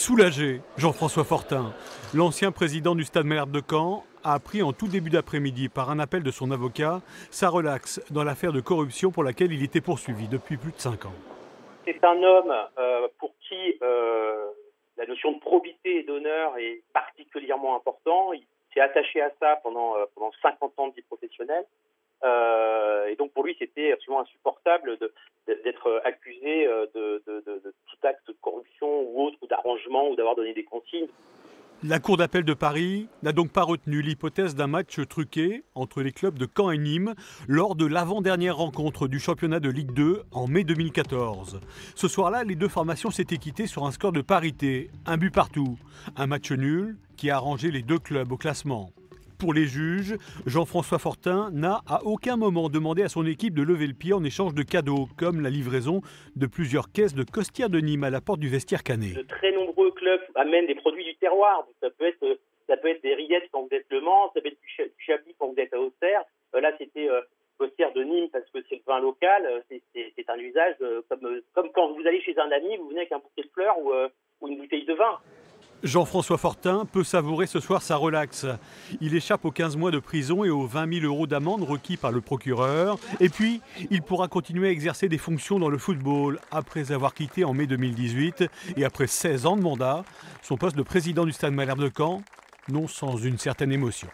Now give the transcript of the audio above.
Soulagé, Jean-François Fortin, l'ancien président du Stade Malherbe de Caen, a appris en tout début d'après-midi par un appel de son avocat sa relaxe dans l'affaire de corruption pour laquelle il était poursuivi depuis plus de 5 ans. C'est un homme euh, pour qui euh, la notion de probité et d'honneur est particulièrement important. Il s'est attaché à ça pendant, euh, pendant 50 ans de vie professionnelle. Et donc pour lui, c'était absolument insupportable d'être accusé de, de, de, tout acte de corruption ou autre, ou d'arrangement, ou d'avoir donné des consignes. La Cour d'appel de Paris n'a donc pas retenu l'hypothèse d'un match truqué entre les clubs de Caen et Nîmes lors de l'avant-dernière rencontre du championnat de Ligue 2 en mai 2014. Ce soir-là, les deux formations s'étaient quittées sur un score de parité, un but partout, un match nul qui a arrangé les deux clubs au classement. Pour les juges, Jean-François Fortin n'a à aucun moment demandé à son équipe de lever le pied en échange de cadeaux, comme la livraison de plusieurs caisses de costières de Nîmes à la porte du vestiaire canet. De très nombreux clubs amènent des produits du terroir. Ça peut être, des rillettes quand vous êtes Le Mans, ça peut être du chablis quand vous êtes à Auxerre. Euh, là, c'était euh, costière de Nîmes parce que c'est le vin local. Euh, c'est un usage comme, quand vous allez chez un ami, vous venez avec un bouquet de fleurs ou une bouteille de vin. Jean-François Fortin peut savourer ce soir sa relaxe. Il échappe aux 15 mois de prison et aux 20 000 euros d'amende requis par le procureur. Et puis, il pourra continuer à exercer des fonctions dans le football après avoir quitté en mai 2018 et après 16 ans de mandat son poste de président du Stade Malherbe de Caen, non sans une certaine émotion.